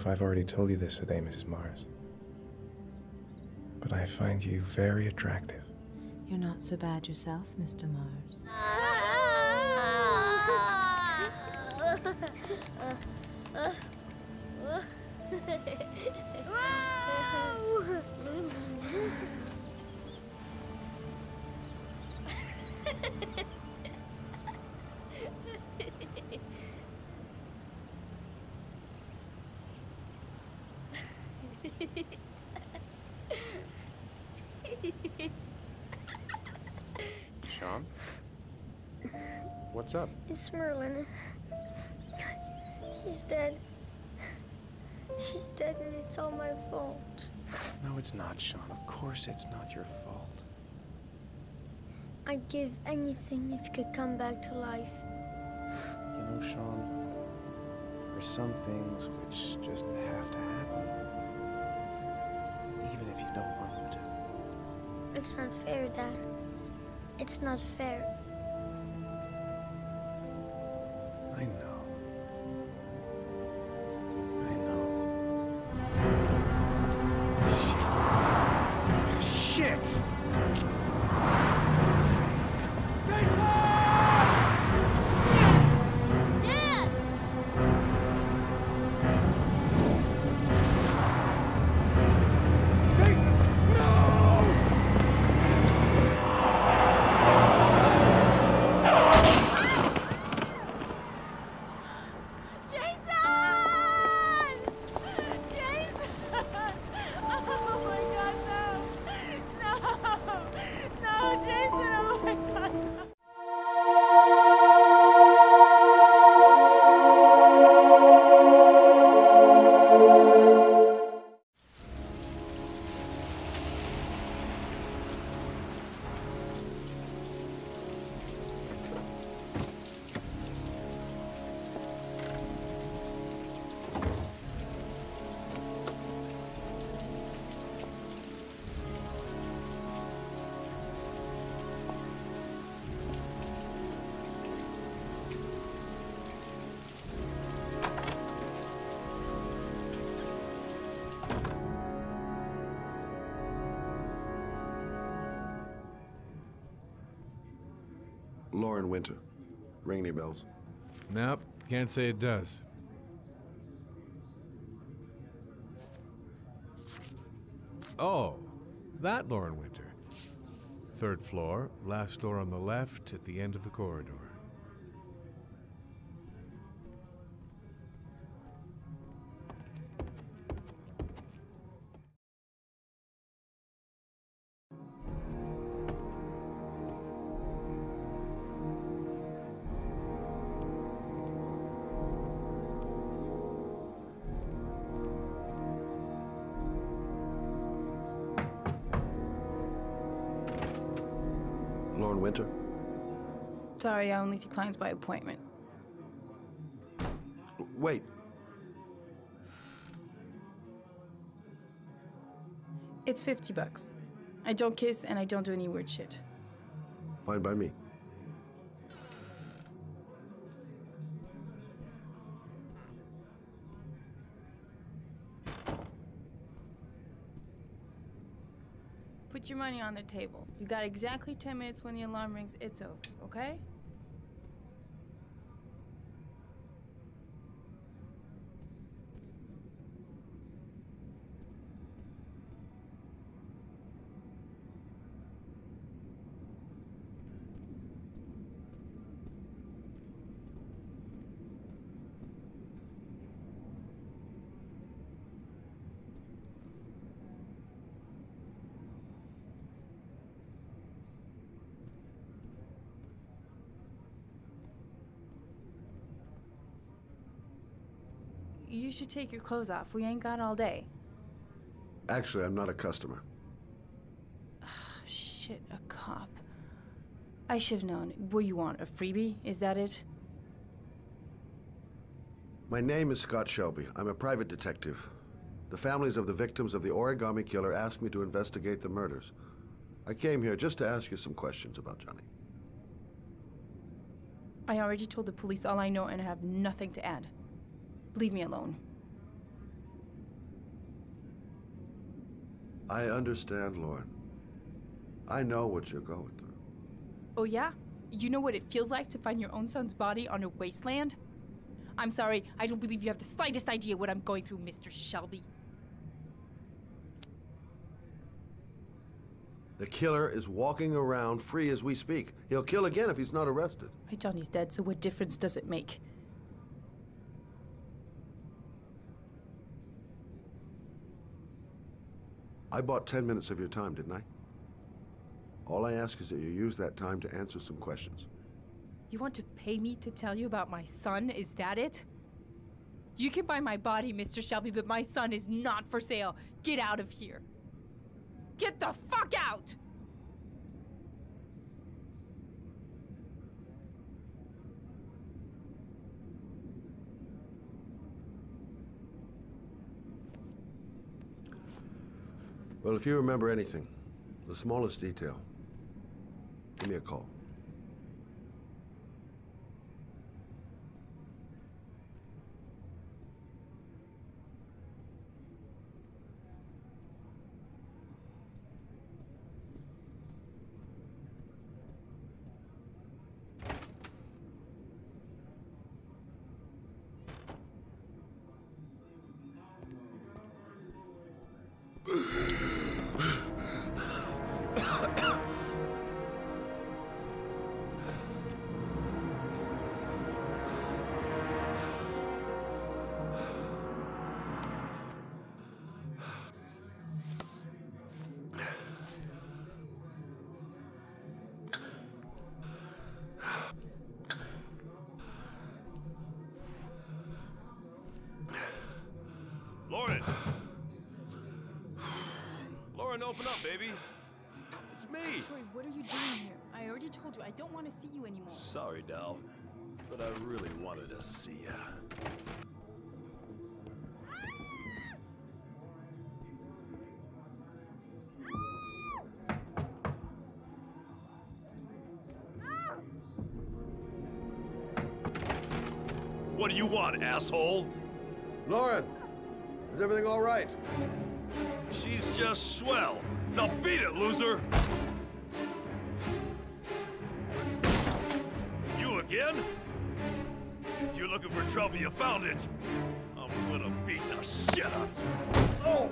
if I've already told you this today, Mrs. Mars. But I find you very attractive. You're not so bad yourself, Mr. Mars. What's up? It's Merlin. He's dead. He's dead and it's all my fault. No, it's not, Sean. Of course it's not your fault. I'd give anything if you could come back to life. You know, Sean, there's some things which just have to happen. Even if you don't want them to. It's not fair, Dad. It's not fair. Lauren Winter. Ring any bells? Nope, can't say it does. Oh, that Lauren Winter. Third floor, last door on the left at the end of the corridor. Sorry, I only see clients by appointment. Wait, It's 50 bucks. I don't kiss and I don't do any weird shit. fine by me. Put your money on the table. You got exactly 10 minutes when the alarm rings. It's over, okay? You should take your clothes off. We ain't got all day. Actually, I'm not a customer. Shit, a cop. I should have known. What you want? A freebie? Is that it? My name is Scott Shelby. I'm a private detective. The families of the victims of the origami killer asked me to investigate the murders. I came here just to ask you some questions about Johnny. I already told the police all I know and I have nothing to add. Leave me alone. I understand, Lauren. I know what you're going through. Oh, yeah? You know what it feels like to find your own son's body on a wasteland? I'm sorry, I don't believe you have the slightest idea what I'm going through, Mr. Shelby. The killer is walking around free as we speak. He'll kill again if he's not arrested. My Johnny's dead, so what difference does it make? I bought 10 minutes of your time, didn't I? All I ask is that you use that time to answer some questions. You want to pay me to tell you about my son? Is that it? You can buy my body, Mr. Shelby, but my son is not for sale. Get out of here. Get the fuck out! Well, if you remember anything, the smallest detail, give me a call. Lauren, open up, baby. It's me. Troy, what are you doing here? I already told you I don't want to see you anymore. Sorry, Dal, but I really wanted to see ya. What do you want, asshole? Lauren, is everything all right? She's just swell. Now beat it, loser! You again? If you're looking for trouble, you found it. I'm gonna beat the shit out of you. Oh!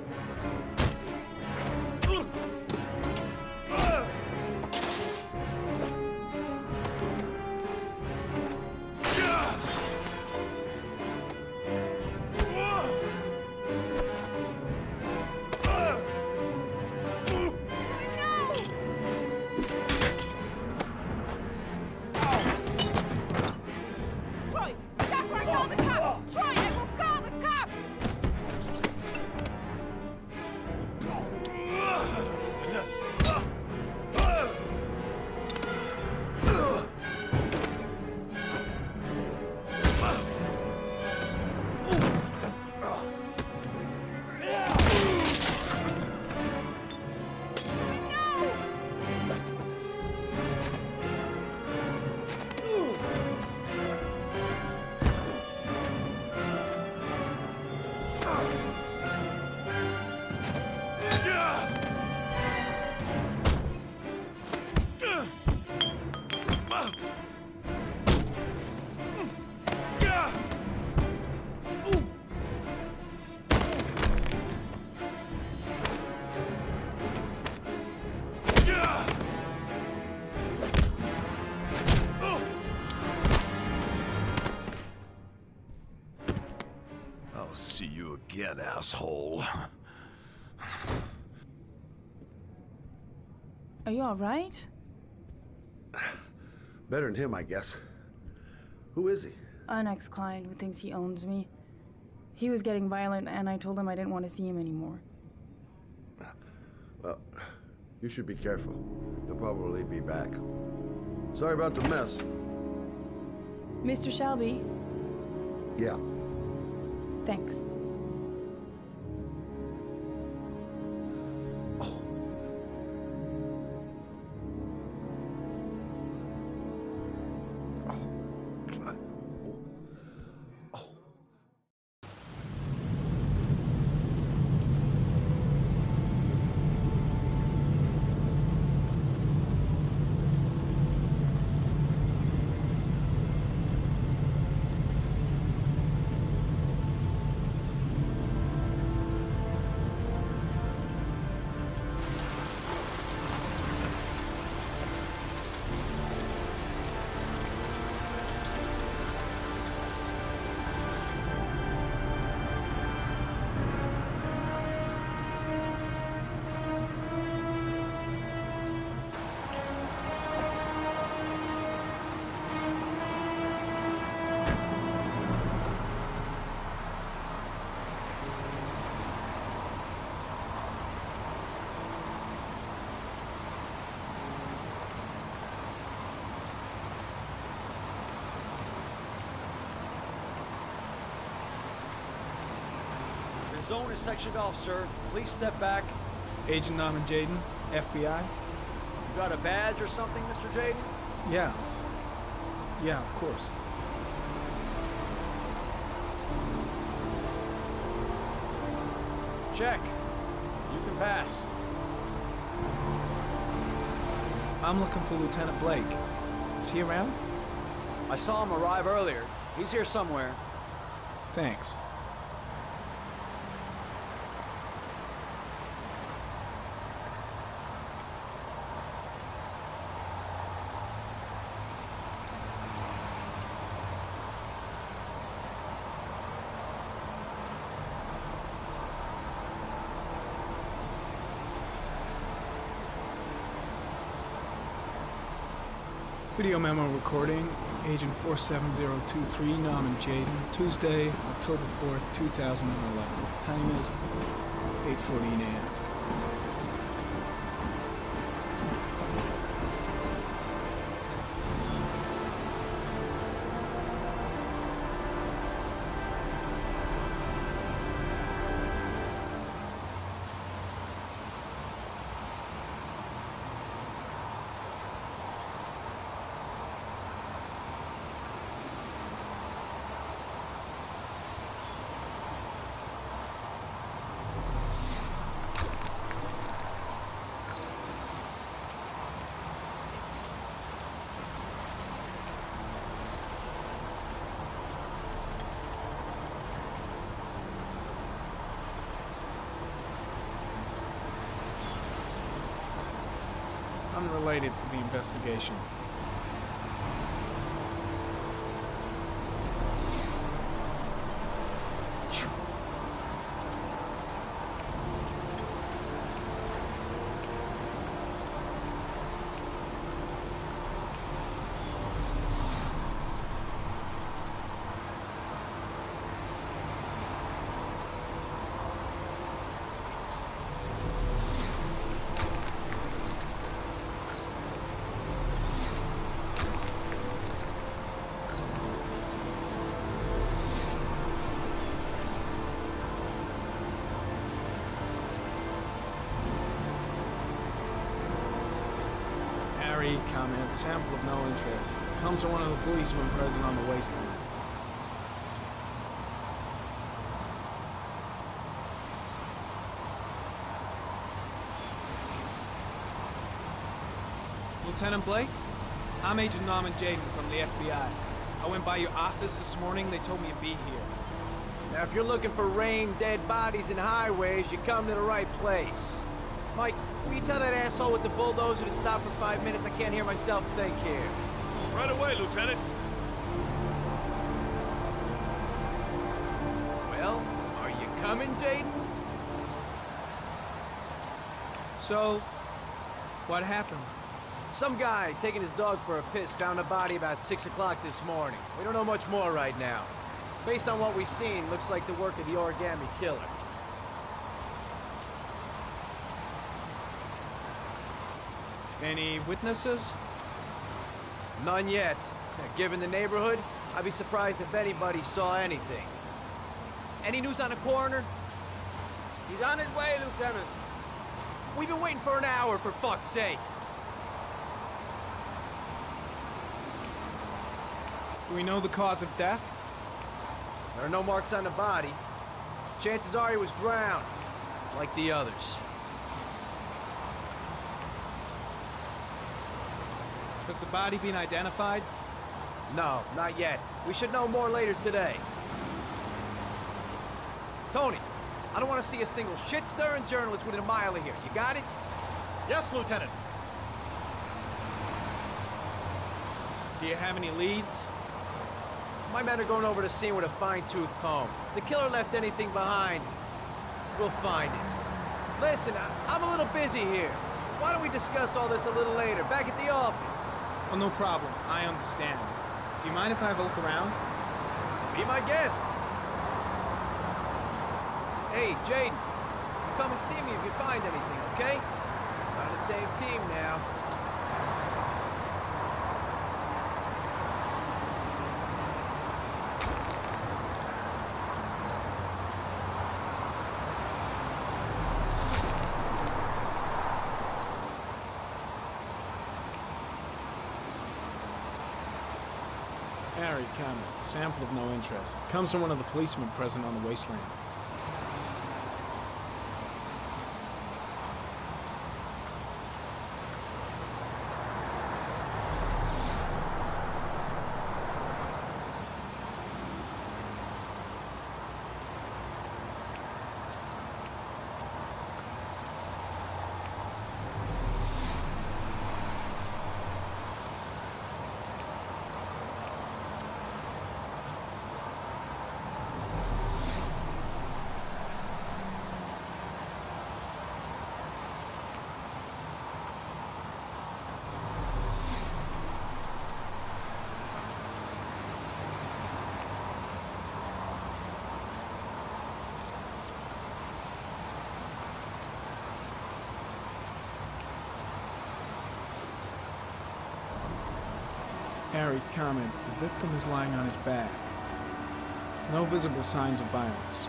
You again, asshole. Are you alright? Better than him, I guess. Who is he? An ex client who thinks he owns me. He was getting violent, and I told him I didn't want to see him anymore. Well, you should be careful. He'll probably be back. Sorry about the mess. Mr. Shelby, Yeah. thanks. Zone is sectioned off, sir. Please step back. Agent Norman Jayden, FBI? You got a badge or something, Mr. Jayden? Yeah. Yeah, of course. Check. You can pass. I'm looking for Lieutenant Blake. Is he around? I saw him arrive earlier. He's here somewhere. Thanks. Video memo recording, Agent 47023, Norman Jayden, Tuesday, October 4th, 2011. Time is 8.14 a.m. Unrelated to the investigation. Sample of no interest. Comes from one of the policemen present on the wasteland. Lieutenant Blake? I'm Agent Norman Jayden from the FBI. I went by your office this morning. They told me you'd be here. Now, if you're looking for rain, dead bodies, and highways, you come to the right place. Mike, will you tell that asshole with the bulldozer to stop for five minutes? I can't hear myself think here. Right away, Lieutenant. Well, are you coming, Jayden? So, what happened? Some guy taking his dog for a piss found a body about 6 o'clock this morning. We don't know much more right now. Based on what we've seen, looks like the work of the origami killer. Any witnesses? None yet. Given the neighborhood, I'd be surprised if anybody saw anything. Any news on the coroner? He's on his way, Lieutenant. We've been waiting for an hour, for fuck's sake. Do we know the cause of death? There are no marks on the body. Chances are he was drowned, like the others. Has the body been identified? No, not yet. We should know more later today. Tony, I don't want to see a single shit-stirring journalist within a mile of here. You got it? Yes, Lieutenant. Do you have any leads? My men are going over the scene with a fine-tooth comb. If the killer left anything behind, we'll find it. Listen, I I'm a little busy here. Why don't we discuss all this a little later, back at the office? Oh, no problem. I understand. Do you mind if I have a look around? Be my guest. Hey, Jayden, come and see me if you find anything, okay? We're on the same team now. Harry comment. Sample of no interest. Comes from one of the policemen present on the wasteland. Harry comment. The victim is lying on his back. No visible signs of violence.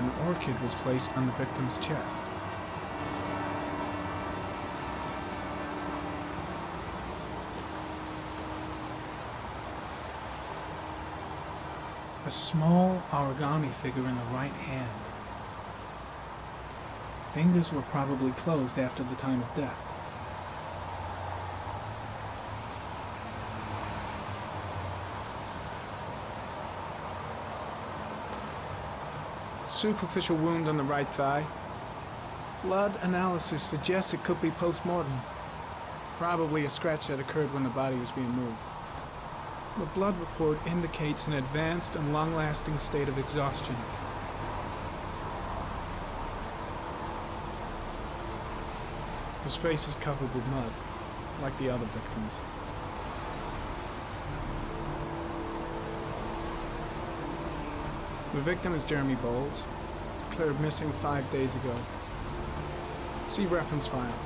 An orchid was placed on the victim's chest. A small origami figure in the right hand. Fingers were probably closed after the time of death. Superficial wound on the right thigh. Blood analysis suggests it could be post-mortem. Probably a scratch that occurred when the body was being moved. The blood report indicates an advanced and long-lasting state of exhaustion. His face is covered with mud, like the other victims. The victim is Jeremy Bowles, declared missing five days ago. See reference file.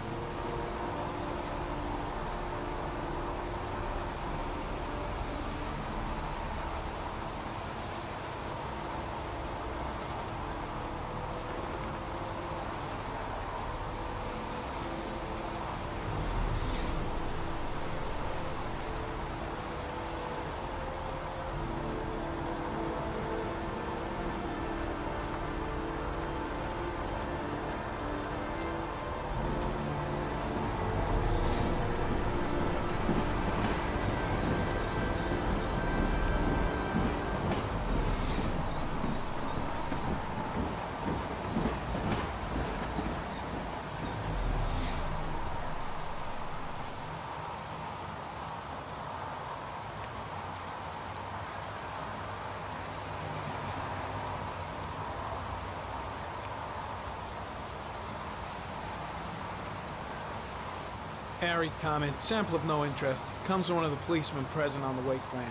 Harry comment, sample of no interest, comes from one of the policemen present on the wasteland.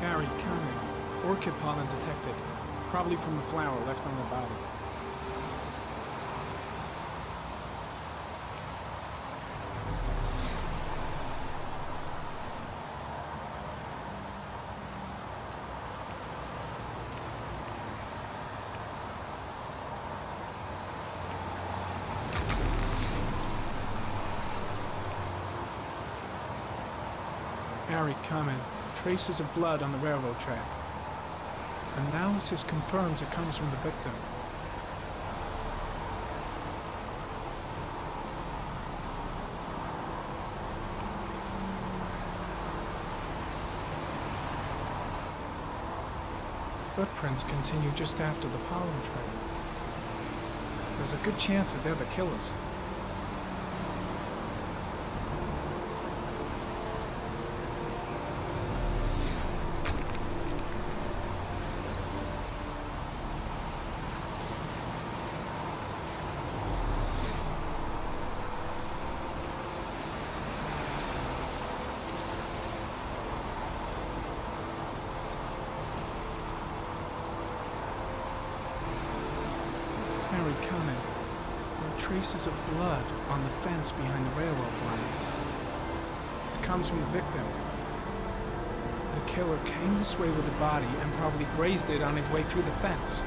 Harry comment, orchid pollen detected, probably from the flower left on the body. Harry comment, traces of blood on the railroad track. Analysis confirms it comes from the victim. Footprints continue just after the pollen trail. There's a good chance that they're the killers. Behind the railroad line. It comes from the victim. The killer came this way with the body and probably grazed it on his way through the fence.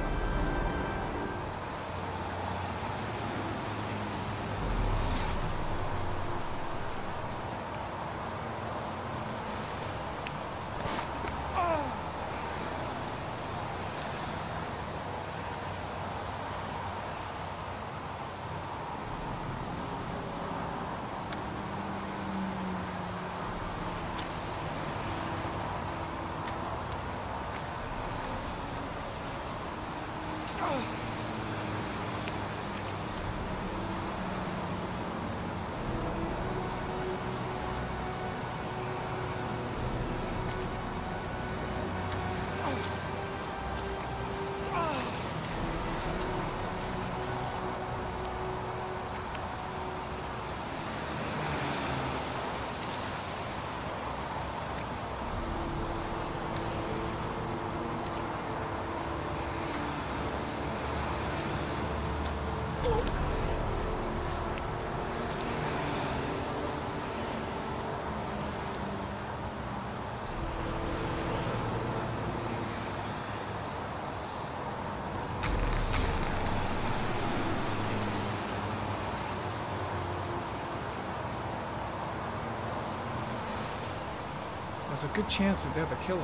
There's a good chance that they're the killers.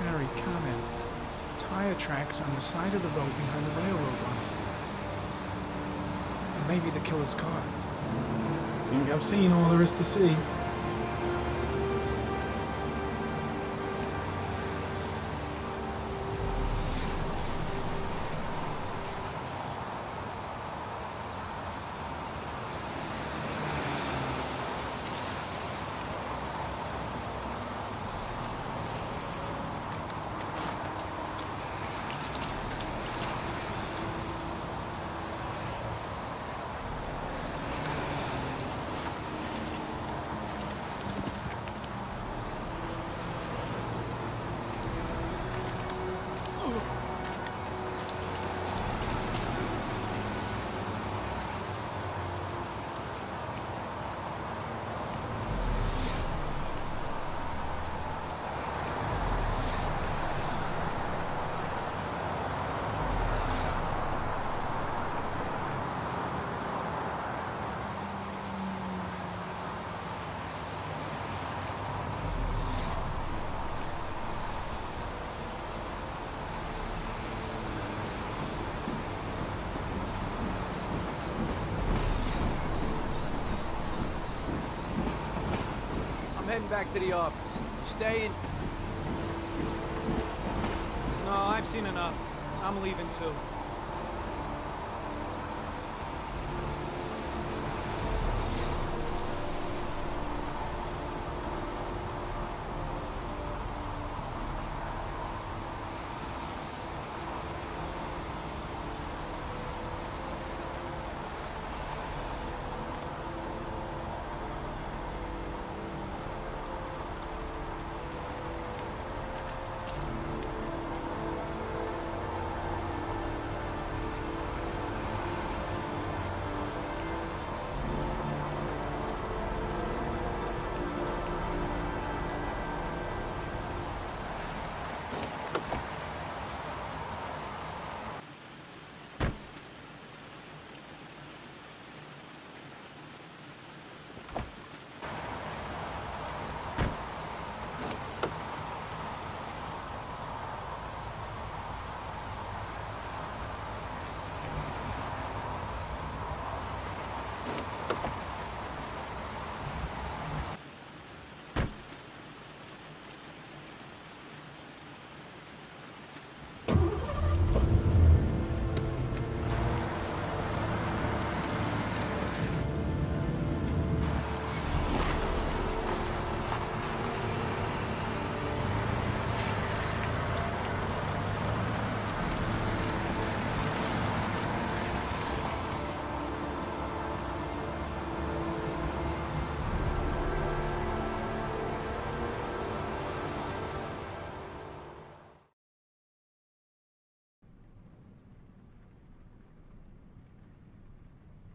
Harry, comment. Tire tracks on the side of the road behind the railroad line. And maybe the killer's car. Think I've seen all there is to see. Heading back to the office. You staying? No, I've seen enough. I'm leaving too.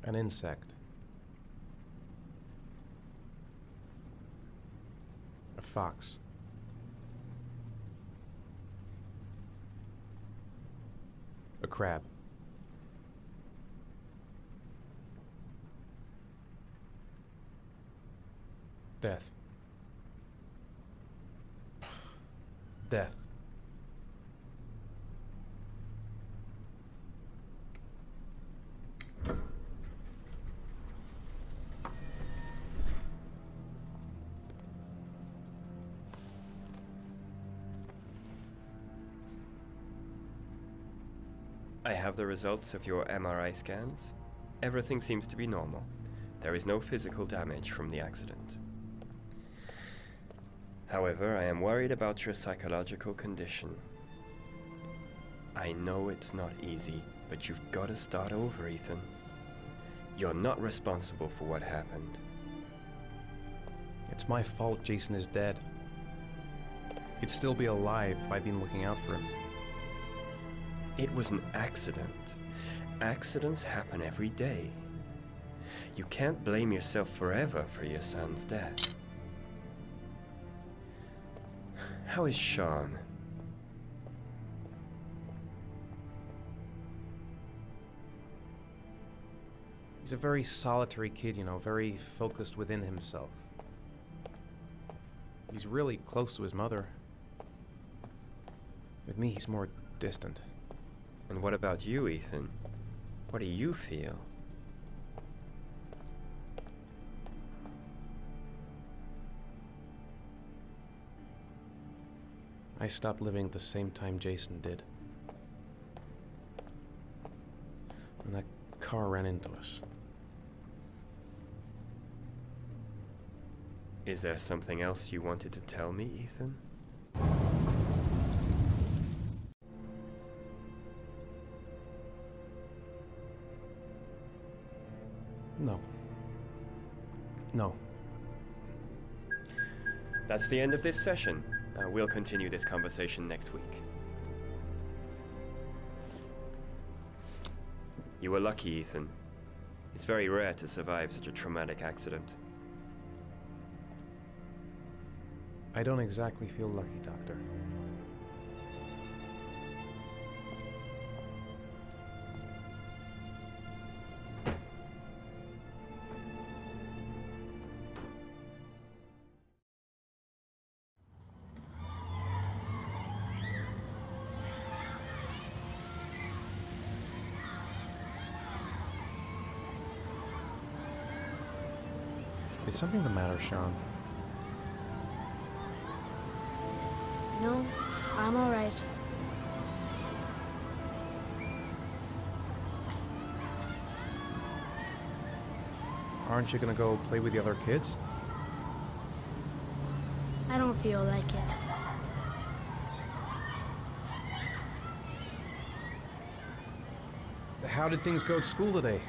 An insect. A fox. A crab. Death. Death. I have the results of your MRI scans. Everything seems to be normal. There is no physical damage from the accident. However, I am worried about your psychological condition. I know it's not easy, but you've got to start over, Ethan. You're not responsible for what happened. It's my fault Jason is dead. He'd still be alive if I'd been looking out for him. It was an accident. Accidents happen every day. You can't blame yourself forever for your son's death. How is Sean? He's a very solitary kid, you know, very focused within himself. He's really close to his mother. With me, he's more distant. And what about you, Ethan? What do you feel? I stopped living at the same time Jason did. When that car ran into us. Is there something else you wanted to tell me, Ethan? That's the end of this session. Uh, we'll continue this conversation next week. You were lucky, Ethan. It's very rare to survive such a traumatic accident. I don't exactly feel lucky, Doctor. Is something the matter, Sean? No, I'm alright. Aren't you gonna go play with the other kids? I don't feel like it. How did things go at school today?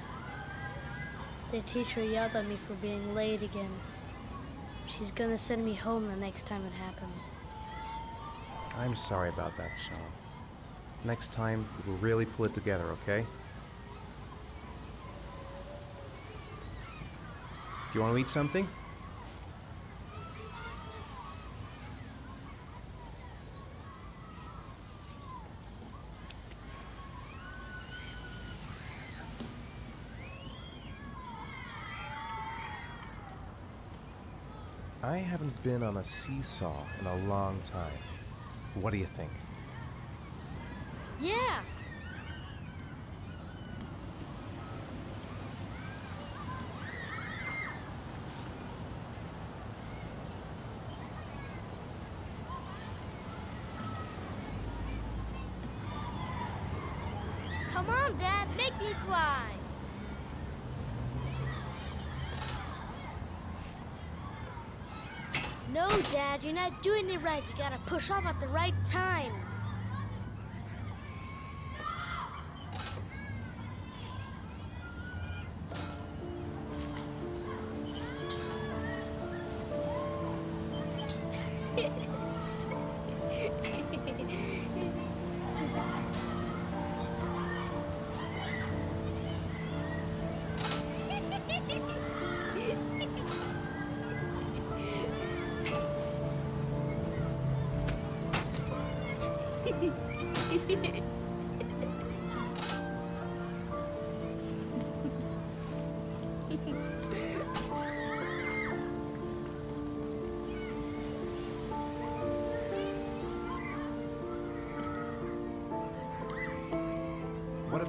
The teacher yelled at me for being late again. She's gonna send me home the next time it happens. I'm sorry about that, Sean. Next time, we'll really pull it together, okay? Do you want to eat something? I haven't been on a seesaw in a long time. What do you think? Yeah! Come on, Dad, make me fly! No, Dad, you're not doing it right. You gotta push off at the right time.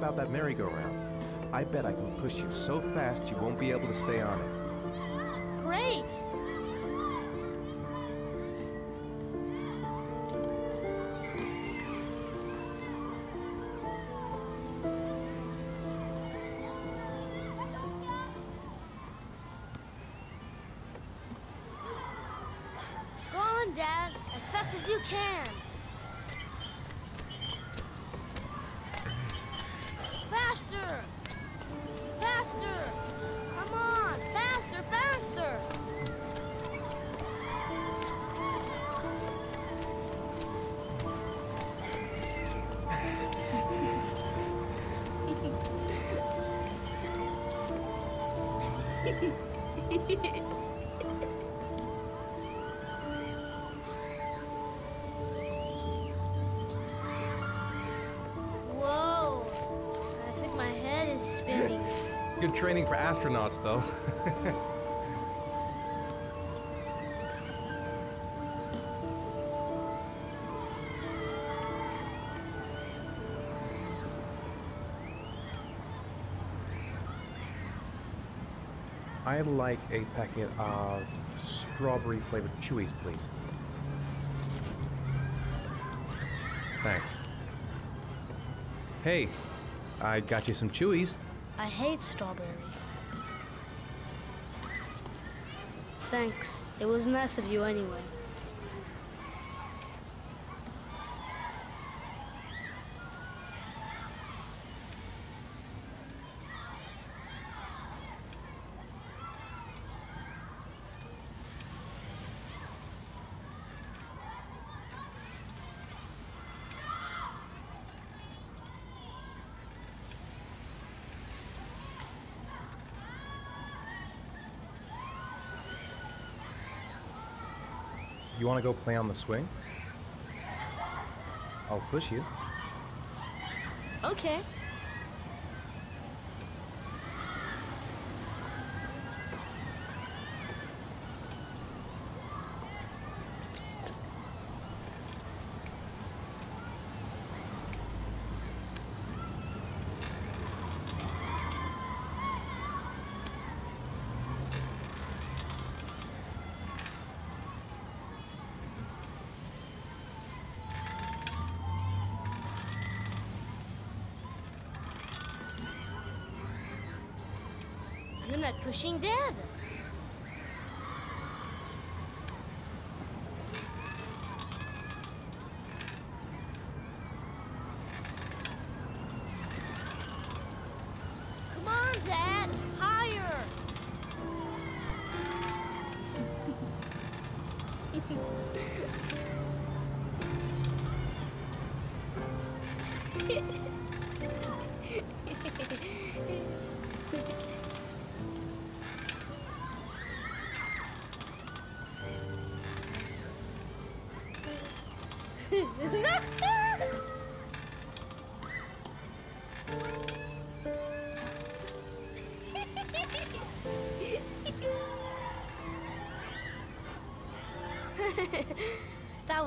About that merry-go-round? I bet I can push you so fast you won't be able to stay on it. Astronauts, though. I'd like a packet of strawberry flavored chewies, please. Thanks. Hey, I got you some chewies. I hate strawberry. Thanks. It was nice of you anyway. Want to go play on the swing? I'll push you. Okay. Pushing Dad.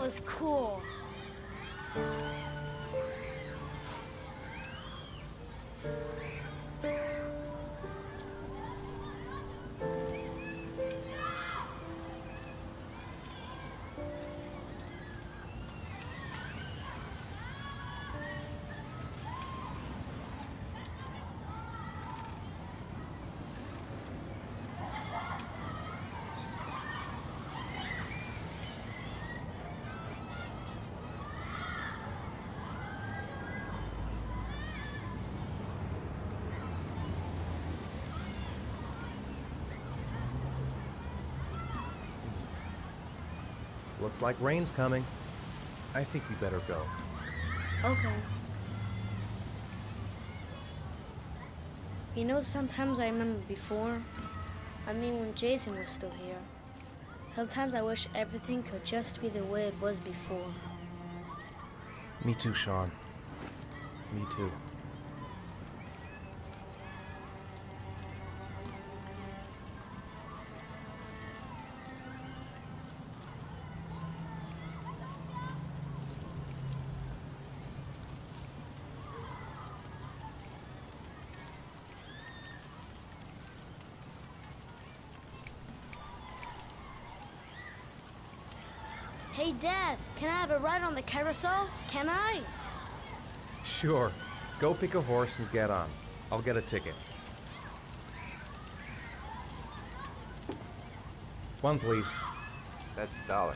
Was cool. Looks like rain's coming. I think we better go. Okay. You know, sometimes I remember before. I mean, when Jason was still here. Sometimes I wish everything could just be the way it was before. Me too, Sean. Me too. Hey, Dad, can I have a ride on the carousel? Can I? Sure. Go pick a horse and get on. I'll get a ticket. One, please. That's a dollar.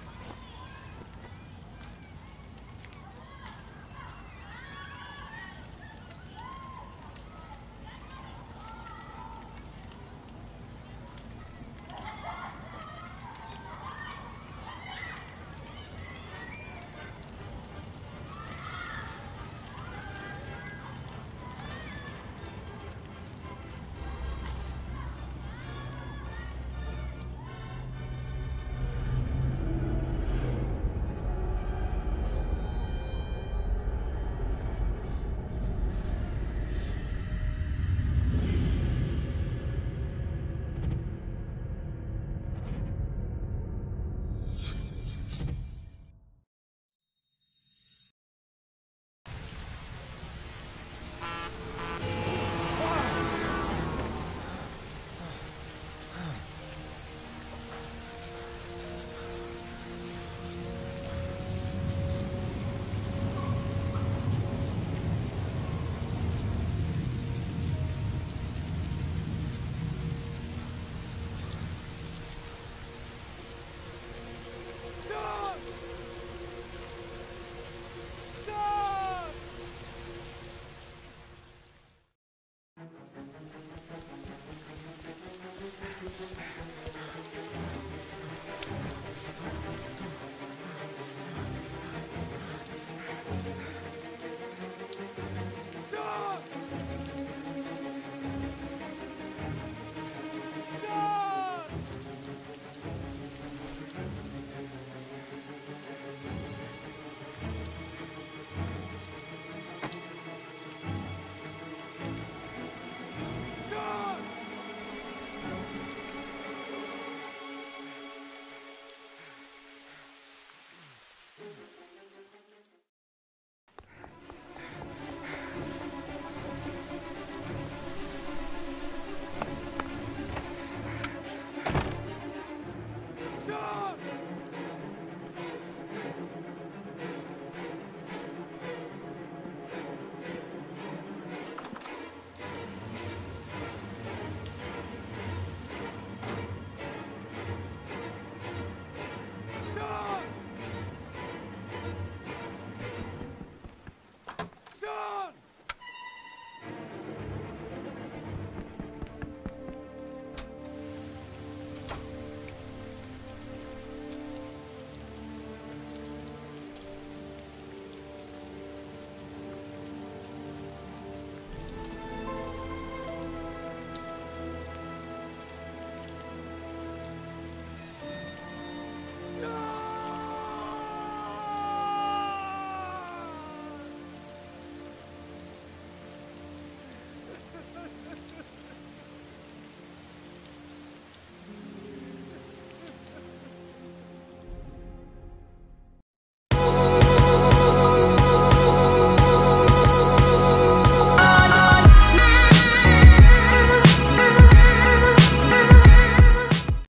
Sean!